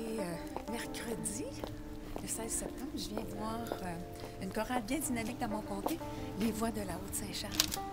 est mercredi, le 16 septembre. Je viens voir euh, une chorale bien dynamique dans mon comté, les Voix de la Haute-Saint-Charles.